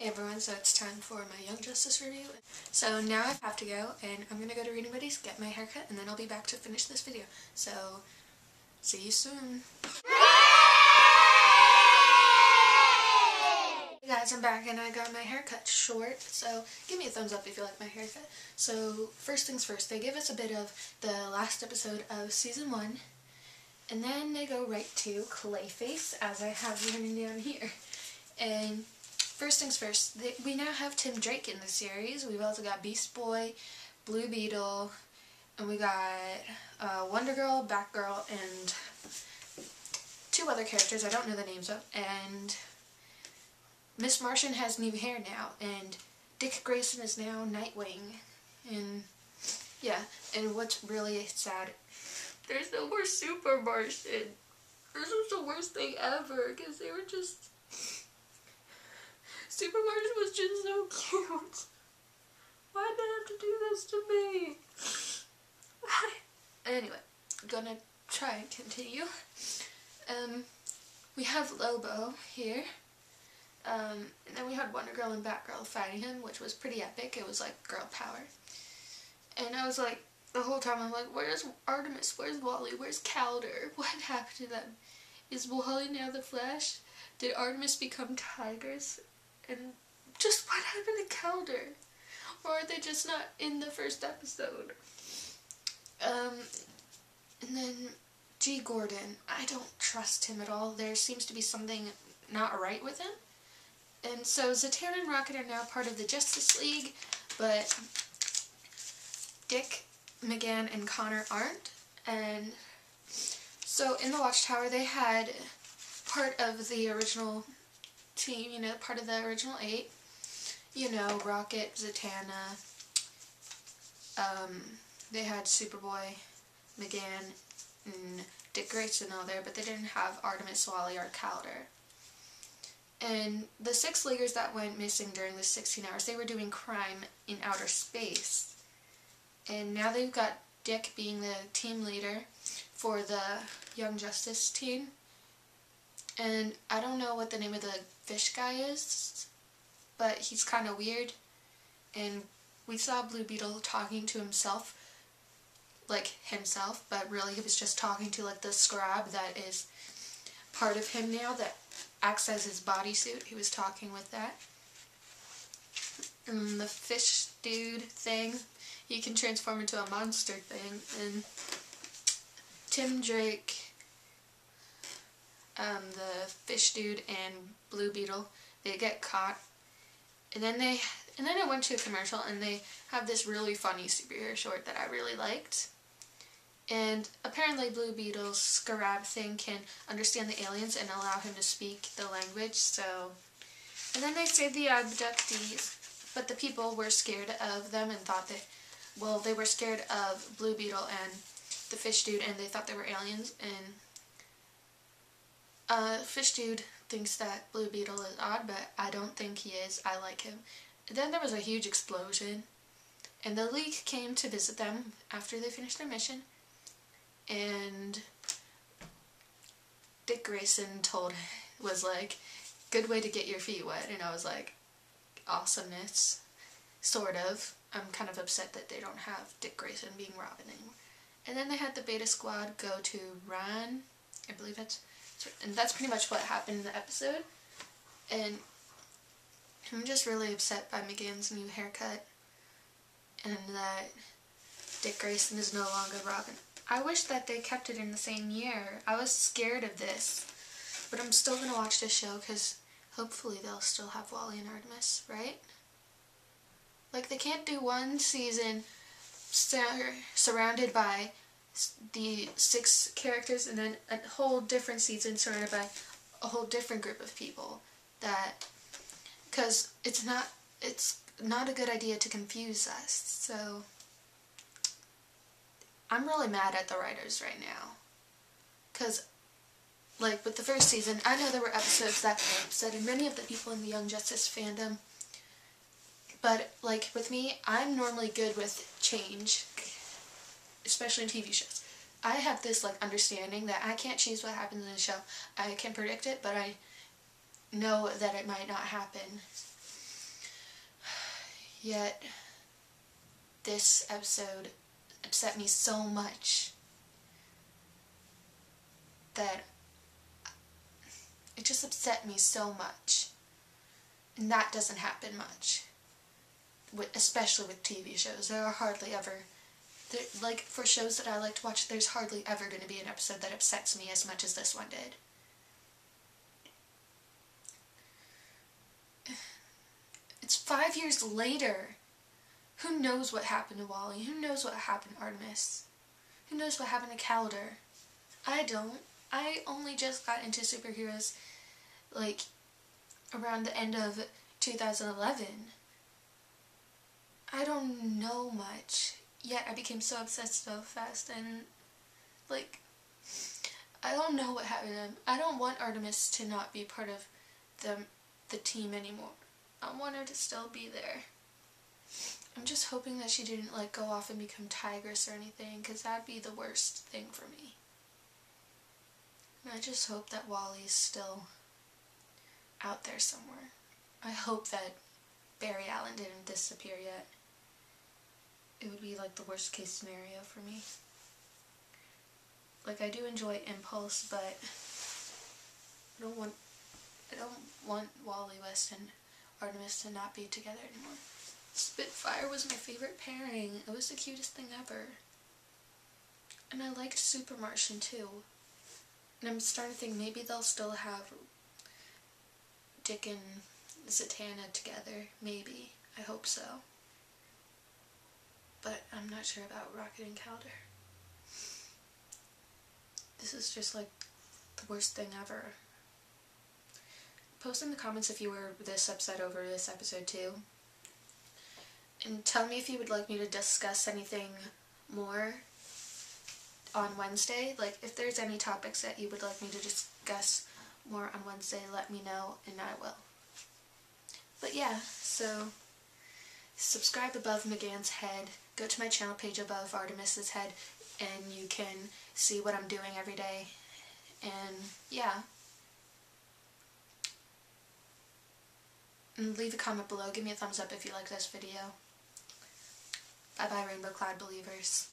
Hey everyone, so it's time for my Young Justice review. So now I have to go and I'm gonna go to Reading Buddies, get my haircut, and then I'll be back to finish this video. So, see you soon. Hey guys, I'm back and I got my haircut short, so give me a thumbs up if you like my haircut. So, first things first, they give us a bit of the last episode of season one, and then they go right to Clayface, as I have written down here. And first things first, we now have Tim Drake in the series. We've also got Beast Boy, Blue Beetle, and we got uh, Wonder Girl, Batgirl, and two other characters I don't know the names of. And Miss Martian has new hair now, and Dick Grayson is now Nightwing. And yeah, and what's really sad, there's no more Super Martian. This was the worst thing ever, because they were just Just so cute. Why did they have to do this to me? anyway, gonna try and continue. Um, we have Lobo here. Um, and then we had Wonder Girl and Batgirl fighting him, which was pretty epic. It was like girl power. And I was like, the whole time I'm like, where's Artemis? Where's Wally? Where's Kaldur? What happened to them? Is Wally now the Flash? Did Artemis become Tigress? And just what happened to Kaldur? Or are they just not in the first episode? Um, and then G. Gordon. I don't trust him at all. There seems to be something not right with him. And so Zatanna and Rocket are now part of the Justice League, but Dick, M'gann, and Connor aren't. And so in the Watchtower they had part of the original team, you know, part of the original eight. You know, Rocket, Zatanna, um, they had Superboy, M'gann, and Dick Grayson all there, but they didn't have Artemis, Wally, or Kaldur. And the six leaguers that went missing during the 16 hours, they were doing crime in outer space. And now they've got Dick being the team leader for the Young Justice team. And I don't know what the name of the fish guy is, but he's kind of weird. And we saw Blue Beetle talking to himself, like himself, but really he was just talking to like the scarab that is part of him now that acts as his bodysuit. He was talking with that. And the fish dude thing, he can transform into a monster thing. And Tim Drake um, the fish dude and blue beetle they get caught and then they and then I went to a commercial and they have this really funny superhero short that I really liked. And apparently Blue Beetle's Scarab thing can understand the aliens and allow him to speak the language so. And then they saved the abductees but the people were scared of them and thought that well they were scared of Blue Beetle and the fish dude and they thought they were aliens and uh, Fish Dude thinks that Blue Beetle is odd, but I don't think he is. I like him. Then there was a huge explosion, and the League came to visit them after they finished their mission, and Dick Grayson told, was like, good way to get your feet wet, and I was like, awesomeness, sort of. I'm kind of upset that they don't have Dick Grayson being Robin anymore. And then they had the Beta Squad go to Rann, I believe that's and that's pretty much what happened in the episode. And I'm just really upset by M'gann's new haircut and that Dick Grayson is no longer Robin. I wish that they kept it in the same year. I was scared of this. But I'm still going to watch this show because hopefully they'll still have Wally and Artemis, right? Like, they can't do one season sur surrounded by the six characters and then a whole different season surrounded by a whole different group of people that because it's not it's not a good idea to confuse us so I'm really mad at the writers right now. Because like with the first season I know there were episodes that upset many of the people in the Young Justice fandom but like with me I'm normally good with change especially in TV shows. I have this like understanding that I can't choose what happens in the show. I can predict it, but I know that it might not happen. Yet, this episode upset me so much that it just upset me so much. And that doesn't happen much, especially with TV shows. There are hardly ever, like for shows that I like to watch, there's hardly ever going to be an episode that upsets me as much as this one did. It's five years later. Who knows what happened to Wally? Who knows what happened to Artemis? Who knows what happened to Kaldur? I don't. I only just got into superheroes like around the end of 2011. I don't know much. Yet I became so obsessed so fast and like I don't know what happened. I don't want Artemis to not be part of the the team anymore. I want her to still be there. I'm just hoping that she didn't like go off and become Tigress or anything because that'd be the worst thing for me. And I just hope that Wally's still out there somewhere. I hope that Barry Allen didn't disappear yet. It would be like the worst case scenario for me. Like I do enjoy Impulse, but I don't want I don't want Wally West and Artemis to not be together anymore. Spitfire was my favorite pairing. It was the cutest thing ever. And I liked Super Martian too. And I'm starting to think maybe they'll still have Dick and Zatanna together. Maybe. I hope so. But I'm not sure about Rocket and Kaldur. This is just like the worst thing ever. Post in the comments if you were this upset over this episode too. And tell me if you would like me to discuss anything more on Wednesday. Like if there's any topics that you would like me to discuss more on Wednesday, let me know and I will. But yeah, so subscribe above M'gann's head. Go to my channel page above Artemis's head and you can see what I'm doing every day. And yeah. And leave a comment below. Give me a thumbs up if you like this video. Bye bye Rainbow Cloud Believers.